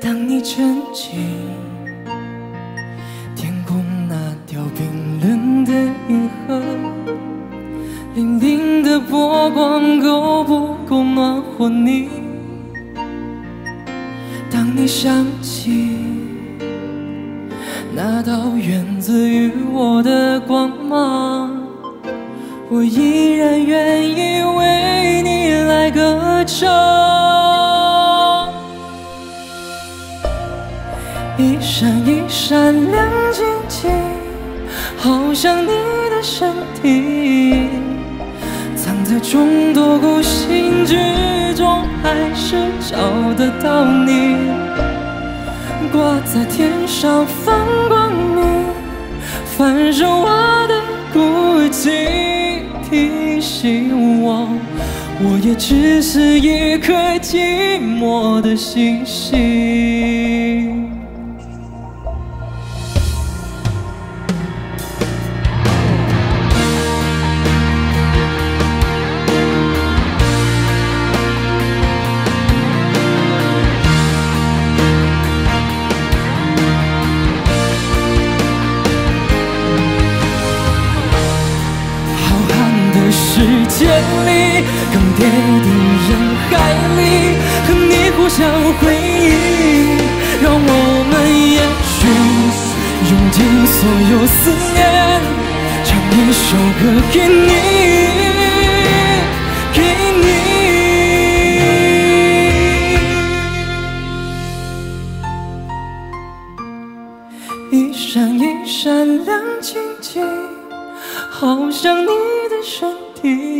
当你沉静，天空那条冰冷的银河，粼粼的波光够不够暖和你？当你想起那道源自于我的光芒，我依然愿意为你来歌唱。一闪一闪亮晶晶，好像你的身体，藏在众多孤星之中，还是找得到你。挂在天上放光明，反射我的孤寂，提醒我，我也只是一颗寂寞的星星。世界里，更迭的人海里，和你互相回忆，让我们也许用尽所有思念，唱一首歌给你，给你。一闪一闪亮晶晶，好像你的身体，